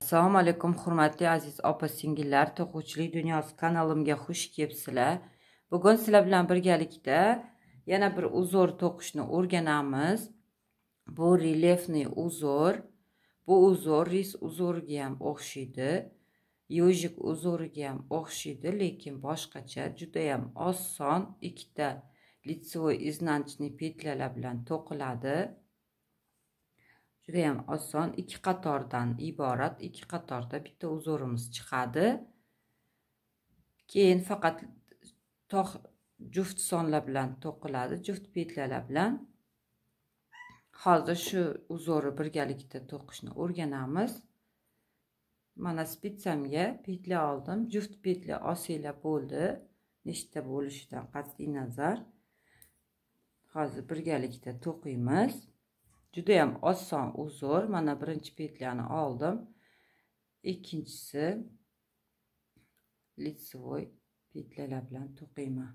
assalomu alaykum hurmatli aziz opa singillar to'quvchilik dunyosi kanalimga xush kelibsizlar. Bugun sizlar bilan birgalikda yana bir uzor to'qishni o'rganamiz. Bu relefniy uzor bu uzor ris uzoriga ham o'xshaydi yojik uzoriga ham o'xshaydi lekin boshqacha judayam oson ikkita litsevoy iznanchniy petlalar bilan to'qiladi. Judayam oson. Ikki qatordan iborat ikki qatorda bitta uzorimiz chiqadi. Keyin faqat tog' juft sonlar bilan to'qiladi juft petlalar bilan. Hozir shu узори birgalikda to'qishni o'rganamiz. Mana spitsamga petla oldim. Juft petla olsanglar bo'ldi. Nechta bo'lishidan qat'iy nazar. Hozir birgalikda to'qiymiz. Judayam oson uzr. Mana birinchi petlani oldim. Ikkinchisi litsvoy petlalar bilan to'qiyman.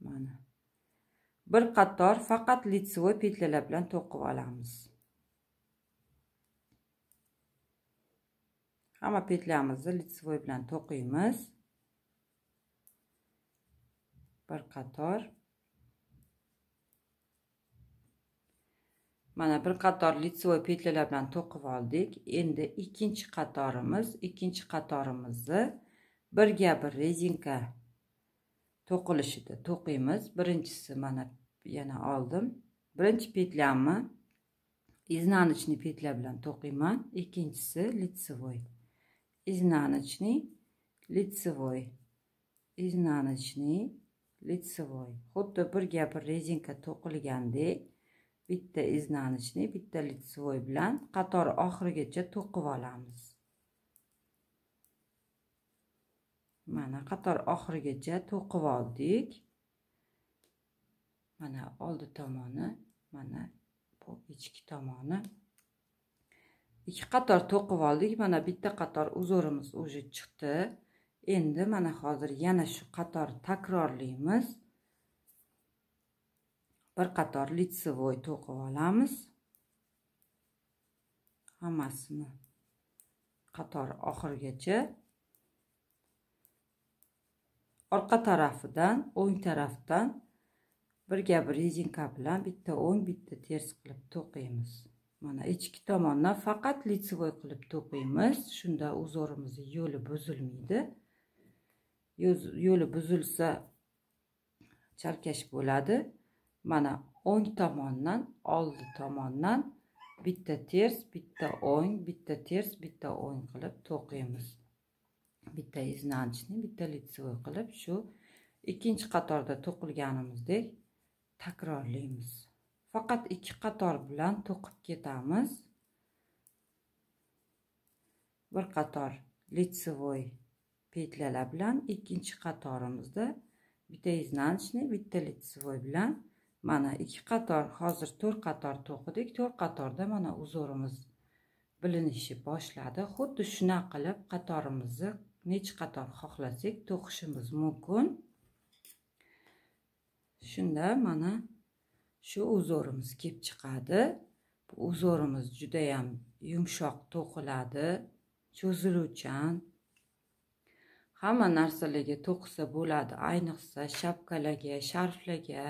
Mana. Bir qator faqat litsevoy petlalar bilan to'qib olamiz. Hamma petlarimizni litsevoy bilan to'qiymiz. Bir qator mana bir qator litsevoy petlalar bilan to'qib oldik. Endi ikkinchi qatorimiz ikkinchi qatorimizni birga bir rezinka to'qilishida to'qiymiz. Birinchisi mana yana oldim. Birinchi petlamni изнаночный petla bilan to'qiyman. Ikkinchisi litsevoy изнаночный litsevoy изнаночный litsevoy xuddi birga bir rezinka to'qilgandek bitta izlanishni bitta litsvoy bilan qator oxirigacha to'qib olamiz. Mana qator oxirigacha to'qib oldik. Mana oldi tomoni mana bu ichki tomoni. Ikki qator to'qib oldik. Mana bitta qator uzorimiz уже chiqdi. Endi mana hozir yana shu qator takrorlaymiz bir qator litsevoy to'qib olamiz. Hammasini qator oxirigacha orqa tarafidan o'ng tarafdan birga bir rezinka bilan bitta o'ng bitta ters qilib to'qiymiz. Mana ichki tomondan faqat litsevoy qilib to'qiymiz. Shunda uzorimiz yo'li buzilmaydi. Yo'li buzilsa chalkash bo'ladi. Mana o'ng tomondan oldi tomondan bitta ters bitta o'ng bitta ters bitta o'ng qilib to'qiymiz. Bitta iznanchni bitta лицевой qilib shu ikkinchi qatorda to'qilganimizdek takrorlaymiz. Faqat ikki qator bilan to'qib ketamiz. Bir qator лицевой petlalar bilan ikkinchi qatorimizda bitta iznanchniy bitta лицевой bilan mana ikki qator hozir to'rt qator to'qidik to'rt qatorda mana uzorimiz bilinishi boshladi. Xuddi shunaqa qilib qatorimizni necha qator xohlasak to'qishimiz mumkin. Shunda mana shu uzorimiz kelib chiqadi. Bu uzorimiz judayam yumshoq to'qiladi cho'ziluvchan. Hamma narsalarga to'qisa bo'ladi. Ayniqsa shapkalarga sharflarga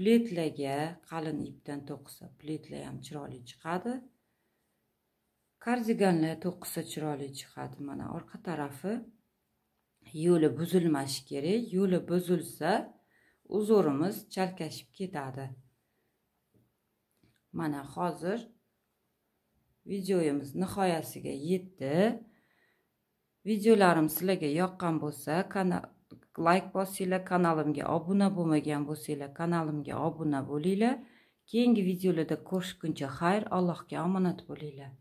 pletlarga qalin ipdan to'qisa pletla ham chiroyli chiqadi. Kardiganlar to'qisa chiroyli chiqadi. Mana orqa tarafi yo'li buzilmashi kerak. Yo'li buzilsa uzorimiz chalkashib ketadi. Mana hozir videomiz nihoyasiga yetdi. Videolarim sizlarga yoqqan bo'lsa kanal layk bossinglar kanalimga obuna bo'lmagan bo'lsanglar kanalimga obuna bo'linglar. Keyingi videolarda ko'rishguncha xayr allohga omonat bo'linglar.